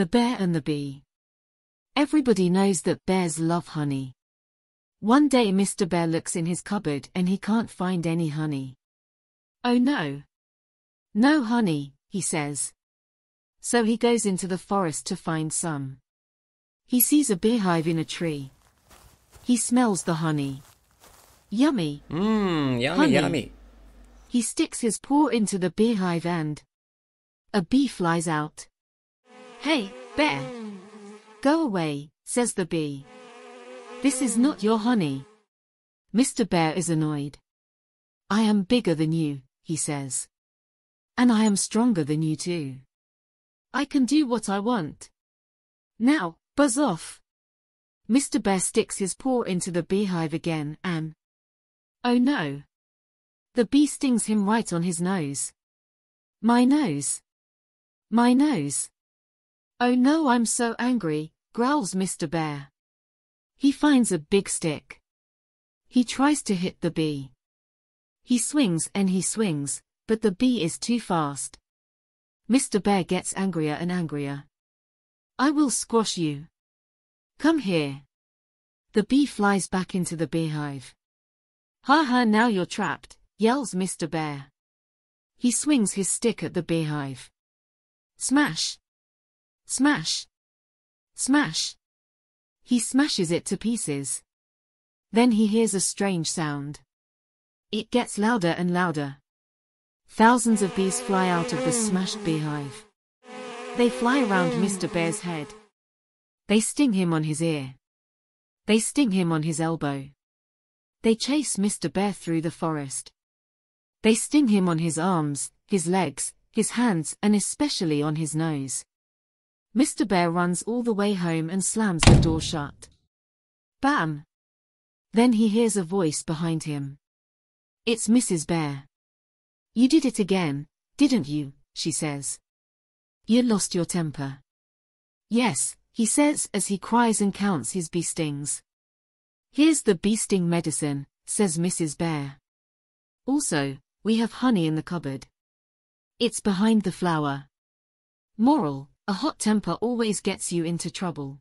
The Bear and the Bee. Everybody knows that bears love honey. One day Mr. Bear looks in his cupboard and he can't find any honey. Oh no! No honey, he says. So he goes into the forest to find some. He sees a beehive in a tree. He smells the honey. Yummy. Mmm, yummy, Honey. yummy. He sticks his paw into the beehive and a bee flies out. Hey, bear! Go away, says the bee. This is not your honey. Mr. Bear is annoyed. I am bigger than you, he says. And I am stronger than you too. I can do what I want. Now, buzz off. Mr. Bear sticks his paw into the beehive again and... Oh no! The bee stings him right on his nose. My nose. My nose. Oh no, I'm so angry, growls Mr. Bear. He finds a big stick. He tries to hit the bee. He swings and he swings, but the bee is too fast. Mr. Bear gets angrier and angrier. I will squash you. Come here. The bee flies back into the beehive. Ha ha, now you're trapped, yells Mr. Bear. He swings his stick at the beehive. Smash! Smash! Smash! He smashes it to pieces. Then he hears a strange sound. It gets louder and louder. Thousands of bees fly out of the smashed beehive. They fly around Mr. Bear's head. They sting him on his ear. They sting him on his elbow. They chase Mr. Bear through the forest. They sting him on his arms, his legs, his hands and especially on his nose. Mr. Bear runs all the way home and slams the door shut. Bam! Then he hears a voice behind him. It's Mrs. Bear. You did it again, didn't you, she says. You lost your temper. Yes, he says as he cries and counts his bee stings. Here's the bee sting medicine, says Mrs. Bear. Also, we have honey in the cupboard. It's behind the flour. Moral, a hot temper always gets you into trouble.